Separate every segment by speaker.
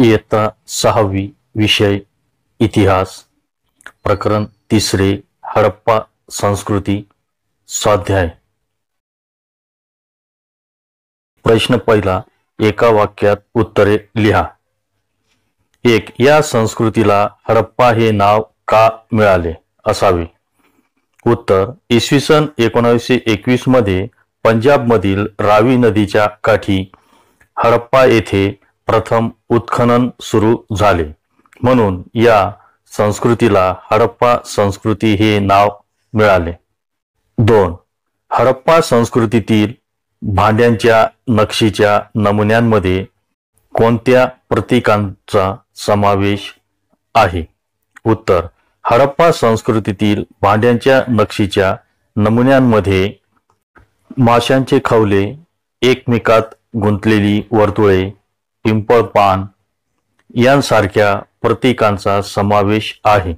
Speaker 1: इयत्ता सहावी विषय इतिहास प्रकरण तिसरे हडप्पा संस्कृती स्वाध्याय. प्रश्न पहिला एका वाक्यात उत्तरे लिहा. एक या संस्कृतीला हडप्पा हे नाव का मिळाले? असावे. उत्तर इसवी सन एकोणावीसशे एकवीसमध्ये पंजाबमधील रावी नदीच्या काठी हडप्पा येथे प्रथम उत्खनन सुरू झाले. म्हणून या संस्कृतीला हडप्पा संस्कृती हे नाव मिळाले. दोन हडप्पा संस्कृतीतील भांड्यांच्या नक्षीच्या नमुन्यांमध्ये कोणत्या प्रतीकांचा समावेश आहे? उत्तर हडप्पा संस्कृतीतील भांड्यांच्या नक्षीच्या नमुन्यांमध्ये माशांचे खवले एकमेकात गुंतलेली वर्तुळे पिंपळ पान यांसारख्या प्रतीकांचा समावेश आहे.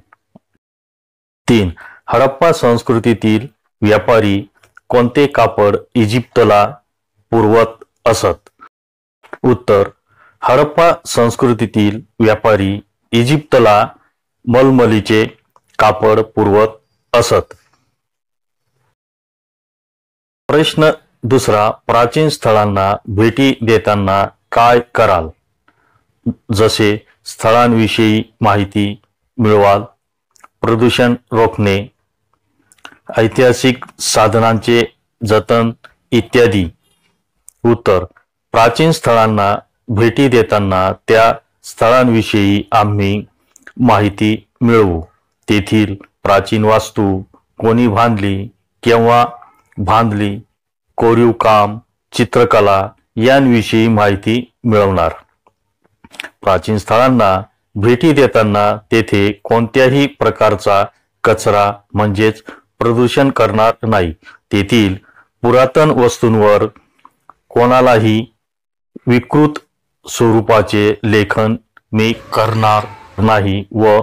Speaker 1: तीन हडप्पा संस्कृतीतील व्यापारी कोणते कापड इजिप्तला पुरवत असत? उत्तर हडप्पा संस्कृतीतील व्यापारी इजिप्तला मलमलीचे कापड पुरवत असत. प्रश्न दुसरा प्राचीन स्थळांना भेटी देताना काय कराल? जसे स्थळांविषयी माहिती मिळवाल प्रदूषण रोखणे ऐतिहासिक साधनांचे जतन इत्यादी. उत्तर प्राचीन स्थळांना भेटी देताना त्या स्थळांविषयी आम्ही माहिती मिळवू. तेथील प्राचीन वास्तू कोणी बांधली केव्हा बांधली कोरीव काम चित्रकला यांविषयी माहिती मिळवणार. प्राचीन स्थळांना भेटी देताना तेथे कोणत्याही प्रकारचा कचरा म्हणजेच प्रदूषण करणार नाही. तेथील पुरातन वस्तूंवर कोणालाही विकृत स्वरूपाचे लेखन मी करणार नाही व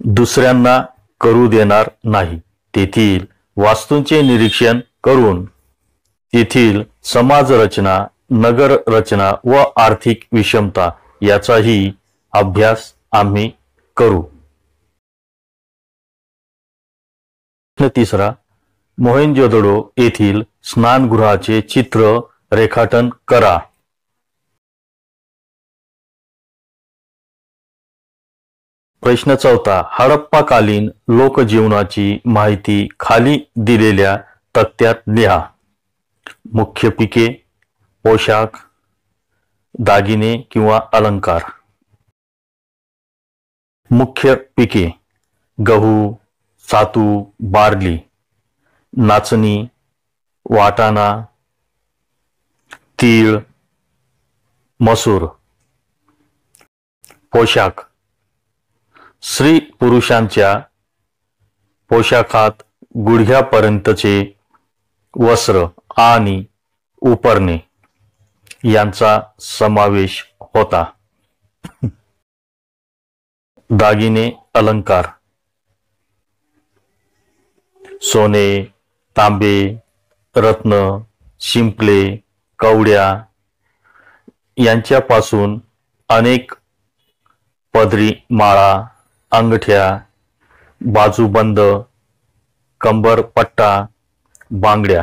Speaker 1: दुसऱ्यांना करू देणार नाही. तेथील वास्तूंचे निरीक्षण करून तेथील समाज रचना नगर रचना व आर्थिक विषमता याचाही अभ्यास आम्ही करू. तिसरा मोहेंजोदडो येथील स्नानगृहाचे चित्र रेखाटन करा. प्रश्न चौथा हडप्पाकालीन लोकजीवनाची माहिती खाली दिलेल्या तक्त्यात लिहा. मुख्य पिके पोशाख दागिने किंवा अलंकार. मुख्य पिके गहू सातू बार्ली नाचणी वाटाणा तीळ मसूर. पोशाख स्त्री पुरुषांच्या पोशाखात गुडघ्यापर्यंतचे वस्त्र आणि उपरणे. यांचा समावेश होता. दागिने अलंकार. सोने तांबे रत्न शिंपले कवड्या यांच्यापासून अनेक पदरी माळा अंगठ्या बाजूबंद कंबरपट्टा बांगड्या.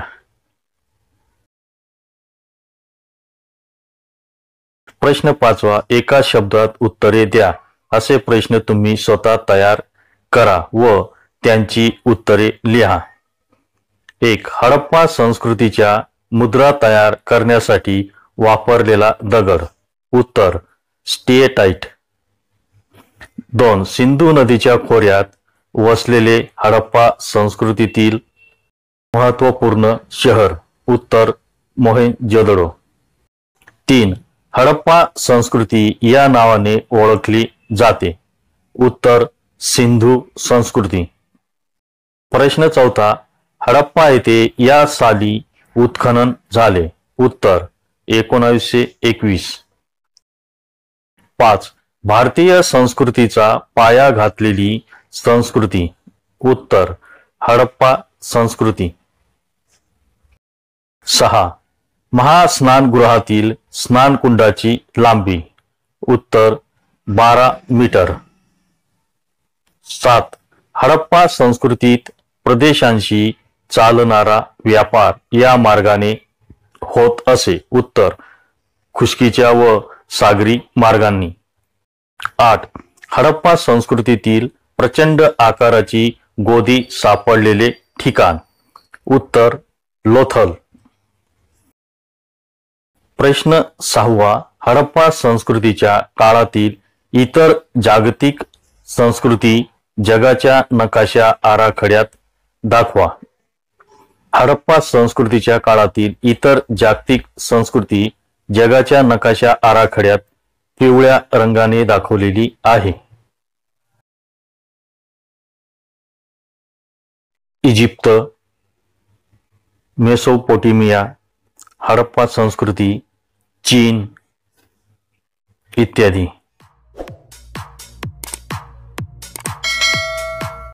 Speaker 1: प्रश्न पाचवा एका शब्दात उत्तरे द्या. असे प्रश्न तुम्ही स्वतः तयार करा व त्यांची उत्तरे लिहा. एक हडप्पा संस्कृतीच्या मुद्रा तयार करण्यासाठी वापरलेला दगड. उत्तर स्टिएटाईट दोन सिंधू नदीच्या खोऱ्यात वसलेले हडप्पा संस्कृतीतील महत्त्वपूर्ण शहर. उत्तर मोहेंजोदडो. तीन हडप्पा संस्कृती या नावाने ओळखली जाते. उत्तर सिंधू संस्कृती. प्रश्न चौथा हडप्पा येथे या साली उत्खनन झाले. उत्तर एकोणावीसशे एकवीस. पाच भारतीय संस्कृतीचा पाया घातलेली संस्कृती. उत्तर हडप्पा संस्कृती. सहा महास्नानगृहातील स्नानकुंडाची लांबी उत्तर बारा मीटर. सात हडप्पा संस्कृतीत प्रदेशांशी चालणारा व्यापार या मार्गाने होत असे. उत्तर खुशकीच्या व सागरी मार्गांनी. आठ हडप्पा संस्कृतीतील प्रचंड आकाराची गोदी सापडलेले ठिकाण. उत्तर लोथल. प्रश्न सहावा हडप्पा संस्कृतीच्या काळातील इतर जागतिक संस्कृती जगाच्या नकाशा आराखड्यात दाखवा. हडप्पा संस्कृतीच्या काळातील इतर जागतिक संस्कृती जगाच्या नकाशा आराखड्यात पिवळ्या रंगाने दाखवलेली आहे. इजिप्त मेसोपोटेमिया हडप्पा संस्कृती चीन इत्यादी.